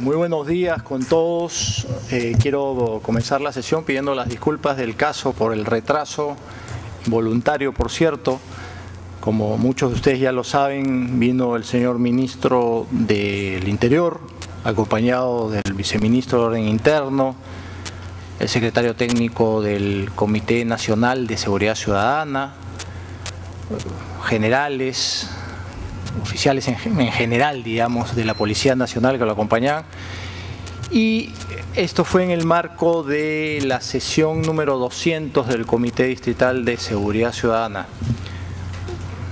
Muy buenos días con todos. Eh, quiero comenzar la sesión pidiendo las disculpas del caso por el retraso voluntario, por cierto. Como muchos de ustedes ya lo saben, vino el señor ministro del Interior, acompañado del viceministro de Orden Interno, el secretario técnico del Comité Nacional de Seguridad Ciudadana, generales, oficiales en, general, digamos, de la Policía Nacional que lo acompañaban. Y esto fue en el marco de la sesión número 200 del Comité Distrital de Seguridad Ciudadana.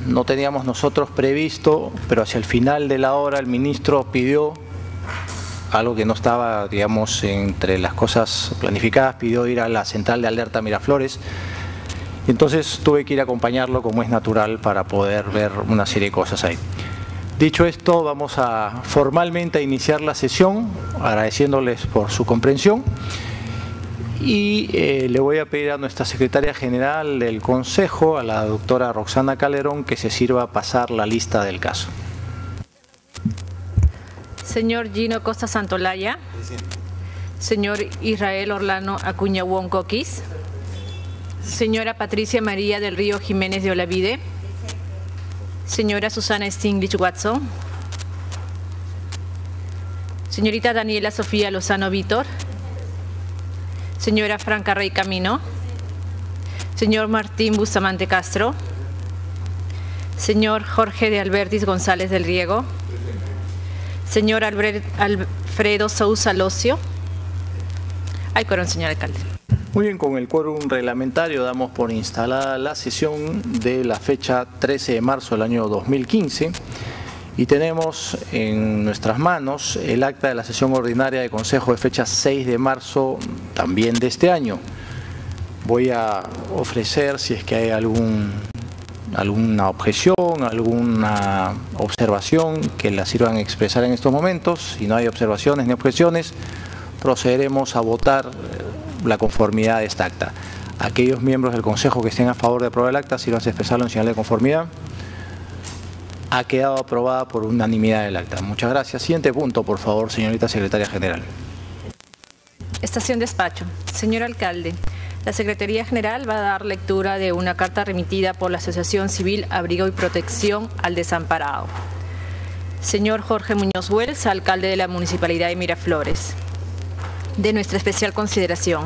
No teníamos nosotros previsto, pero hacia el final de la hora el ministro pidió algo que no estaba, digamos, entre las cosas planificadas, pidió ir a la central de alerta Miraflores. Entonces tuve que ir a acompañarlo como es natural para poder ver una serie de cosas ahí. Dicho esto, vamos a formalmente a iniciar la sesión, agradeciéndoles por su comprensión. Y eh, le voy a pedir a nuestra secretaria general del Consejo, a la doctora Roxana Calderón, que se sirva a pasar la lista del caso. Señor Gino Costa Santolaya. Señor Israel Orlano Acuña Coquis. Señora Patricia María del Río Jiménez de Olavide. Señora Susana Stinglich Watson. Señorita Daniela Sofía Lozano Vítor. Señora Franca Rey Camino. Señor Martín Bustamante Castro. Señor Jorge de Albertis González del Riego. Señor Alfredo Sousa Locio. Hay quórum, señor alcalde. Muy bien, con el quórum reglamentario damos por instalada la sesión de la fecha 13 de marzo del año 2015 y tenemos en nuestras manos el acta de la sesión ordinaria de Consejo de fecha 6 de marzo también de este año. Voy a ofrecer, si es que hay algún, alguna objeción, alguna observación que la sirvan a expresar en estos momentos. Si no hay observaciones ni objeciones, procederemos a votar la conformidad de esta acta. Aquellos miembros del Consejo que estén a favor de aprobar el acta, si lo hace expresarlo en señal de conformidad. Ha quedado aprobada por unanimidad el acta. Muchas gracias. Siguiente punto, por favor, señorita Secretaria General. Estación despacho. Señor alcalde, la Secretaría General va a dar lectura de una carta remitida por la Asociación Civil Abrigo y Protección al Desamparado. Señor Jorge Muñoz Wells, alcalde de la Municipalidad de Miraflores de nuestra especial consideración.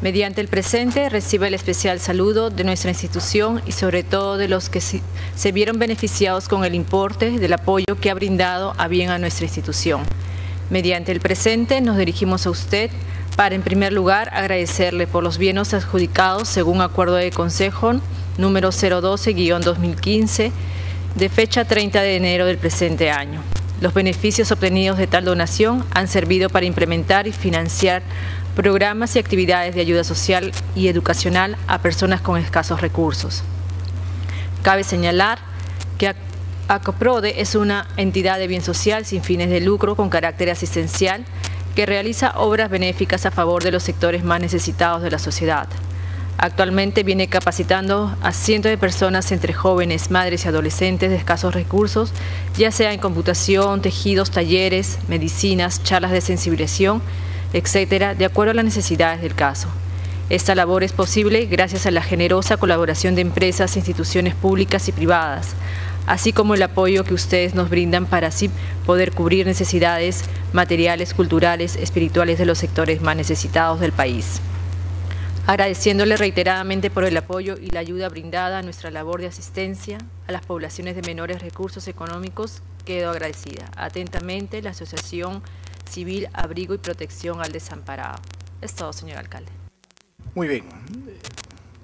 Mediante el presente recibe el especial saludo de nuestra institución y sobre todo de los que se vieron beneficiados con el importe del apoyo que ha brindado a bien a nuestra institución. Mediante el presente nos dirigimos a usted para en primer lugar agradecerle por los bienes adjudicados según acuerdo de consejo número 012-2015 de fecha 30 de enero del presente año. Los beneficios obtenidos de tal donación han servido para implementar y financiar programas y actividades de ayuda social y educacional a personas con escasos recursos. Cabe señalar que ACOPRODE es una entidad de bien social sin fines de lucro con carácter asistencial que realiza obras benéficas a favor de los sectores más necesitados de la sociedad. Actualmente viene capacitando a cientos de personas entre jóvenes, madres y adolescentes de escasos recursos, ya sea en computación, tejidos, talleres, medicinas, charlas de sensibilización, etcétera, de acuerdo a las necesidades del caso. Esta labor es posible gracias a la generosa colaboración de empresas, instituciones públicas y privadas, así como el apoyo que ustedes nos brindan para así poder cubrir necesidades materiales, culturales, espirituales de los sectores más necesitados del país agradeciéndole reiteradamente por el apoyo y la ayuda brindada a nuestra labor de asistencia a las poblaciones de menores recursos económicos, quedo agradecida. Atentamente, la Asociación Civil Abrigo y Protección al Desamparado. Es todo, señor alcalde. Muy bien.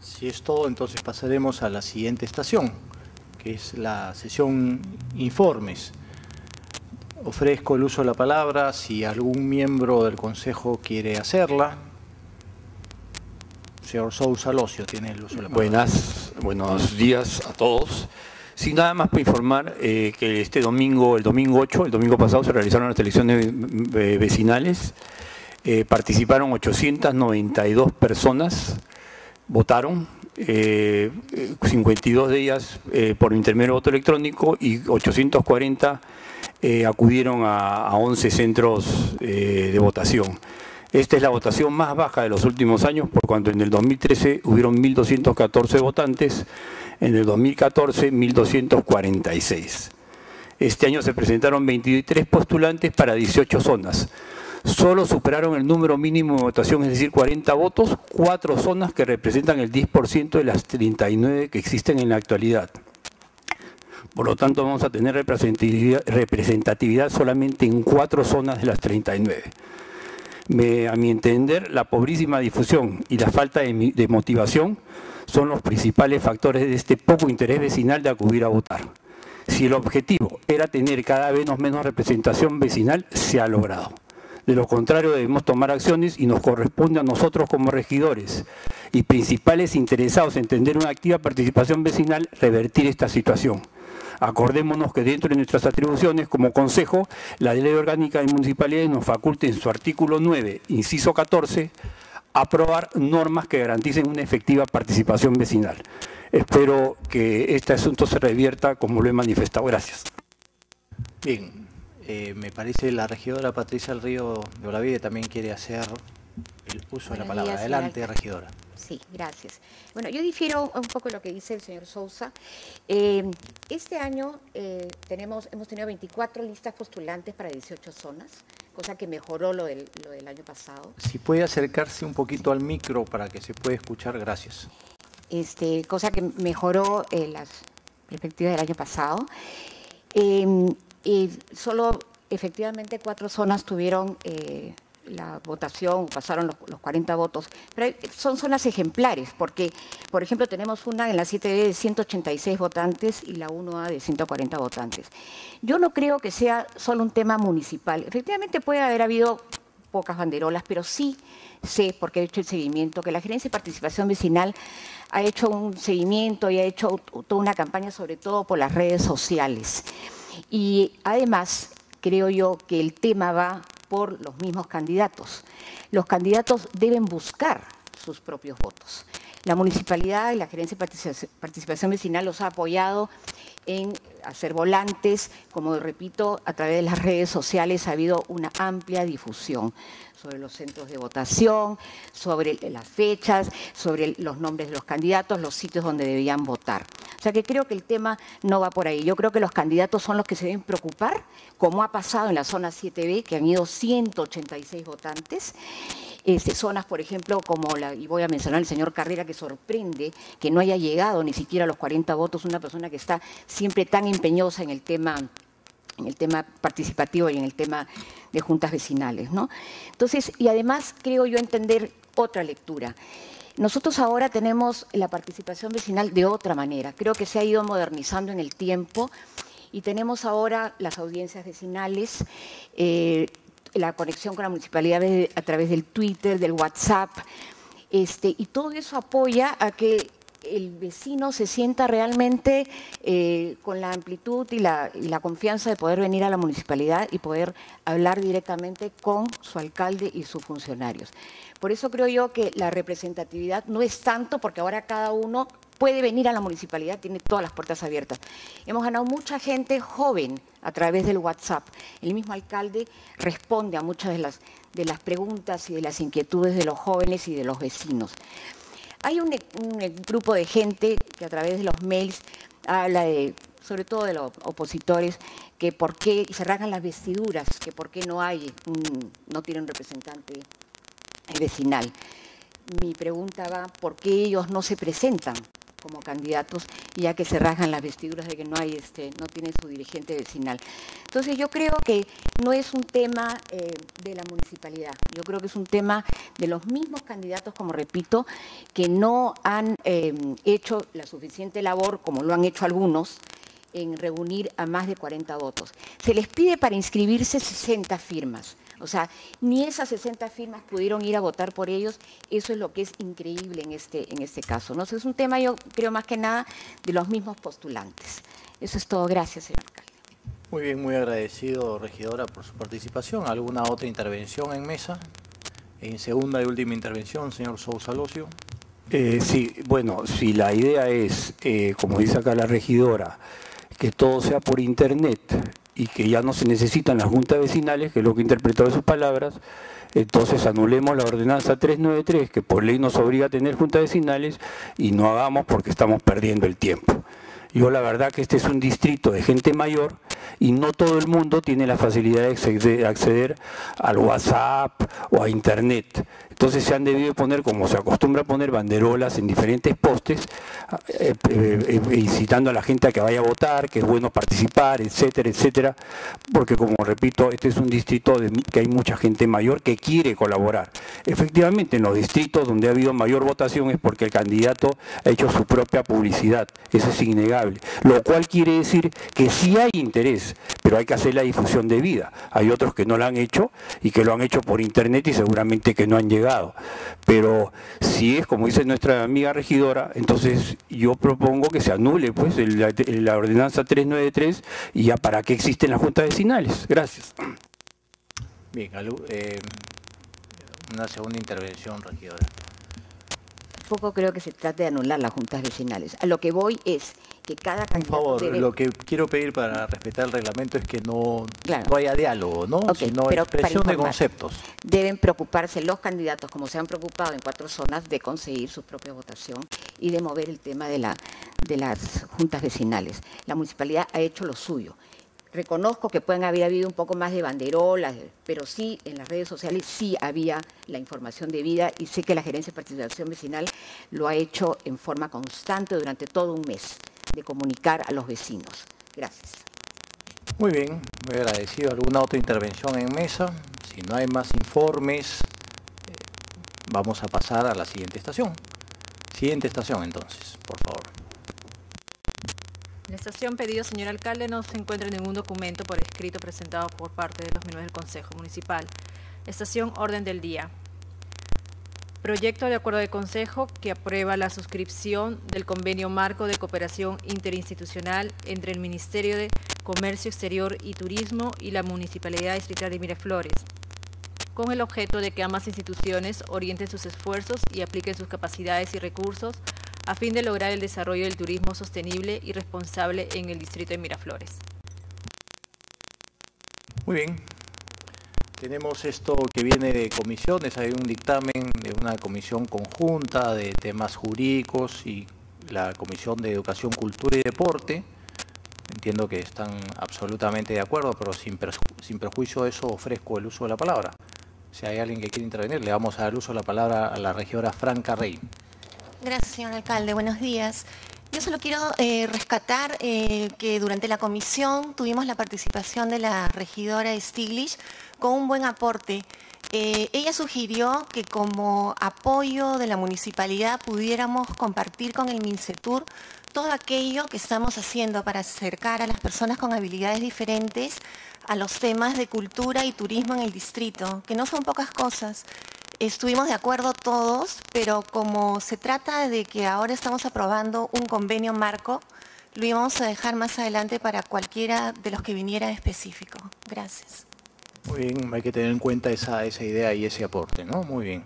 Si es todo, entonces pasaremos a la siguiente estación, que es la sesión informes. Ofrezco el uso de la palabra si algún miembro del Consejo quiere hacerla. Señor Sousa Locio tiene el uso de la Buenas, buenos días a todos. Sin nada más para informar eh, que este domingo, el domingo 8, el domingo pasado se realizaron las elecciones vecinales. Eh, participaron 892 personas, votaron, 52 eh, de ellas por intermedio de voto electrónico y 840 eh, acudieron a, 11 centros eh, de votación. Esta es la votación más baja de los últimos años, por cuanto en el 2013 hubieron 1.214 votantes, en el 2014 1.246. Este año se presentaron 23 postulantes para 18 zonas. Solo superaron el número mínimo de votación, es decir, 40 votos, cuatro zonas que representan el 10% de las 39 que existen en la actualidad. Por lo tanto, vamos a tener representatividad, solamente en cuatro zonas de las 39. A mi entender, la pobrísima difusión y la falta de motivación son los principales factores de este poco interés vecinal de acudir a votar. Si el objetivo era tener cada vez menos representación vecinal, se ha logrado. De lo contrario, debemos tomar acciones y nos corresponde a nosotros como regidores y principales interesados en tener una activa participación vecinal revertir esta situación. Acordémonos que dentro de nuestras atribuciones como Consejo, la Ley Orgánica de Municipalidades nos faculta en su artículo 9, inciso 14, aprobar normas que garanticen una efectiva participación vecinal. Espero que este asunto se revierta como lo he manifestado. Gracias. Bien, eh, me parece la regidora Patricia del Río de Olavide también quiere hacer el uso de la palabra. Adelante, regidora. Sí, gracias. Bueno, yo difiero un poco lo que dice el señor Sousa. Eh, este año eh, tenemos, hemos tenido 24 listas postulantes para 18 zonas, cosa que mejoró lo del, lo del año pasado. Si puede acercarse un poquito al micro para que se pueda escuchar, gracias este, cosa que mejoró eh, las perspectivas del año pasado. Solo efectivamente cuatro zonas tuvieron la votación, pasaron los, 40 votos, pero son zonas ejemplares, porque, por ejemplo, tenemos una en la 7B de 186 votantes y la 1A de 140 votantes. Yo no creo que sea solo un tema municipal. Efectivamente puede haber habido pocas banderolas, pero sí sé, porque he hecho el seguimiento, que la Gerencia de Participación Vecinal ha hecho un seguimiento y ha hecho toda una campaña, sobre todo por las redes sociales. Y además, creo yo que el tema va por los mismos candidatos. Los candidatos deben buscar sus propios votos. La municipalidad y la Gerencia de Participación Vecinal los ha apoyado en hacer volantes, como repito, a través de las redes sociales ha habido una amplia difusión sobre los centros de votación, sobre las fechas, sobre los nombres de los candidatos, los sitios donde debían votar. O sea que creo que el tema no va por ahí. Yo creo que los candidatos son los que se deben preocupar, como ha pasado en la zona 7B, que han ido 186 votantes. Este, zonas, por ejemplo, como la, y voy a mencionar el señor Carrera, que sorprende que no haya llegado ni siquiera a los 40 votos, una persona que está siempre tan empeñosa en el tema en el tema participativo y en el tema de juntas vecinales. ¿no? Entonces, y además creo yo entender otra lectura. Nosotros ahora tenemos la participación vecinal de otra manera. Creo que se ha ido modernizando en el tiempo y tenemos ahora las audiencias vecinales, eh, la conexión con la municipalidad a través del Twitter, del WhatsApp, este, y todo eso apoya a que el vecino se sienta realmente eh, con la amplitud y la, confianza de poder venir a la municipalidad y poder hablar directamente con su alcalde y sus funcionarios. Por eso creo yo que la representatividad no es tanto porque ahora cada uno puede venir a la municipalidad, tiene todas las puertas abiertas. Hemos ganado mucha gente joven a través del WhatsApp. El mismo alcalde responde a muchas de las, de las preguntas y de las inquietudes de los jóvenes y de los vecinos. Hay un, grupo de gente que a través de los mails habla de, sobre todo de los opositores, que por qué se rasgan las vestiduras, que por qué no hay, no tienen un representante vecinal. Mi pregunta va, ¿por qué ellos no se presentan como candidatos, ya que se rasgan las vestiduras de que no hay, este, no tienen su dirigente vecinal. Entonces yo creo que no es un tema eh, de la municipalidad, yo creo que es un tema de los mismos candidatos, como repito, que no han eh, hecho la suficiente labor, como lo han hecho algunos, en reunir a más de 40 votos. Se les pide para inscribirse 60 firmas. O sea, ni esas 60 firmas pudieron ir a votar por ellos. Eso es lo que es increíble en este, en este caso. ¿no? es un tema, yo creo, más que nada de los mismos postulantes. Eso es todo. Gracias, señor alcalde. Muy bien, muy agradecido, regidora, por su participación. ¿Alguna otra intervención en mesa? En segunda y última intervención, señor Sousa Locio. Eh, sí, bueno, si la idea es, eh, como dice acá la regidora, que todo sea por internet, y que ya no se necesitan las juntas vecinales, que es lo que interpretó de sus palabras, entonces anulemos la ordenanza 393, que por ley nos obliga a tener juntas vecinales, y no hagamos porque estamos perdiendo el tiempo. Yo la verdad que este es un distrito de gente mayor y no todo el mundo tiene la facilidad de acceder al WhatsApp o a Internet. Entonces se han debido poner, como se acostumbra poner, banderolas en diferentes postes, eh, eh, eh, incitando a la gente a que vaya a votar, que es bueno participar, etcétera, etcétera, porque como repito, este es un distrito que hay mucha gente mayor que quiere colaborar. Efectivamente, en los distritos donde ha habido mayor votación es porque el candidato ha hecho su propia publicidad, eso es innegable, lo cual quiere decir que sí hay interés, pero hay que hacer la difusión de vida. Hay otros que no lo han hecho y que lo han hecho por internet y seguramente que no han llegado pero si es como dice nuestra amiga regidora, entonces yo propongo que se anule pues la, ordenanza 393 y ya para qué existen las juntas vecinales. Gracias. Bien, eh, una segunda intervención, regidora. Poco creo que se trate de anular las juntas vecinales. A lo que voy es que cada candidato Por favor, lo que quiero pedir para respetar el reglamento es que no, haya diálogo, ¿no? sino expresión de conceptos. Deben preocuparse los candidatos, como se han preocupado en cuatro zonas, de conseguir su propia votación y de mover el tema de, la, de las juntas vecinales. La municipalidad ha hecho lo suyo. Reconozco que pueden haber habido un poco más de banderolas, pero sí en las redes sociales sí había la información debida y sé que la Gerencia de Participación Vecinal lo ha hecho en forma constante durante todo un mes de comunicar a los vecinos. Gracias. Muy bien, muy agradecido. ¿Alguna otra intervención en mesa? Si no hay más informes, eh, vamos a pasar a la siguiente estación. Siguiente estación entonces, por favor. Estación pedido, señor alcalde, no se encuentra ningún documento por escrito presentado por parte de los miembros del Consejo Municipal. Estación Orden del Día. Proyecto de acuerdo de consejo que aprueba la suscripción del convenio marco de cooperación interinstitucional entre el Ministerio de Comercio Exterior y Turismo y la Municipalidad Distrital de Miraflores, con el objeto de que ambas instituciones orienten sus esfuerzos y apliquen sus capacidades y recursos a fin de lograr el desarrollo del turismo sostenible y responsable en el distrito de Miraflores. Muy bien, tenemos esto que viene de comisiones, hay un dictamen de una comisión conjunta de temas jurídicos y la Comisión de Educación, Cultura y Deporte. Entiendo que están absolutamente de acuerdo, pero sin, sin perjuicio de eso ofrezco el uso de la palabra. Si hay alguien que quiere intervenir, le vamos a dar uso de la palabra a la regidora Franca Rey. Gracias, señor alcalde. Buenos días. Yo solo quiero eh, rescatar eh, que durante la comisión tuvimos la participación de la regidora Stiglitz con un buen aporte. Eh, ella sugirió que como apoyo de la municipalidad pudiéramos compartir con el MINCETUR todo aquello que estamos haciendo para acercar a las personas con habilidades diferentes a los temas de cultura y turismo en el distrito, que no son pocas cosas. Estuvimos de acuerdo todos, pero como se trata de que ahora estamos aprobando un convenio marco, lo íbamos a dejar más adelante para cualquiera de los que viniera específico. Gracias. Muy bien, hay que tener en cuenta esa, idea y ese aporte, ¿no? Muy bien.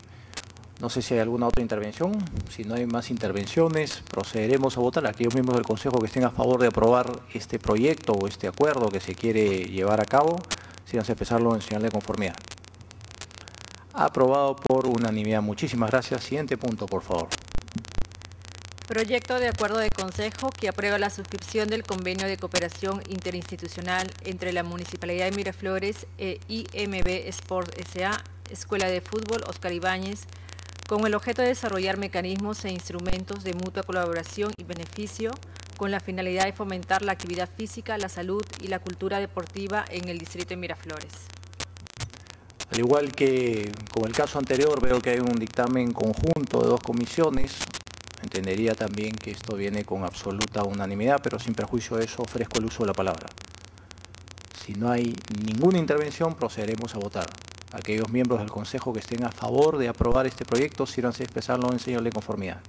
No sé si hay alguna otra intervención. Si no hay más intervenciones, procederemos a votar. Aquellos miembros del Consejo que estén a favor de aprobar este proyecto o este acuerdo que se quiere llevar a cabo, síganse empezarlo en señal de conformidad. Aprobado por unanimidad. Muchísimas gracias. Siguiente punto, por favor. Proyecto de acuerdo de consejo que aprueba la suscripción del convenio de cooperación interinstitucional entre la Municipalidad de Miraflores e IMB Sport SA, Escuela de Fútbol Oscar Ibáñez, con el objeto de desarrollar mecanismos e instrumentos de mutua colaboración y beneficio con la finalidad de fomentar la actividad física, la salud y la cultura deportiva en el distrito de Miraflores. Al igual que como el caso anterior, veo que hay un dictamen conjunto de dos comisiones, Entendería también que esto viene con absoluta unanimidad, pero sin perjuicio de eso ofrezco el uso de la palabra. Si no hay ninguna intervención, procederemos a votar. Aquellos miembros del Consejo que estén a favor de aprobar este proyecto, sírvanse a expresarlo en señal de conformidad.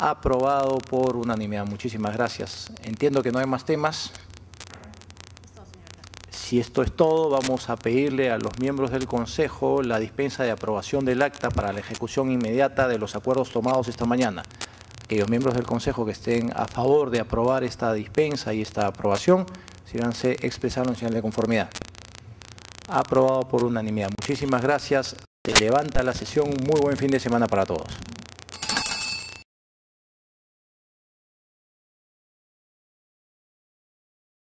Aprobado por unanimidad. Muchísimas gracias. Entiendo que no hay más temas. Si esto es todo, vamos a pedirle a los miembros del Consejo la dispensa de aprobación del acta para la ejecución inmediata de los acuerdos tomados esta mañana. Aquellos miembros del Consejo que estén a favor de aprobar esta dispensa y esta aprobación, síganse expresaron señal de conformidad. Aprobado por unanimidad. Muchísimas gracias. Se levanta la sesión. Un muy buen fin de semana para todos.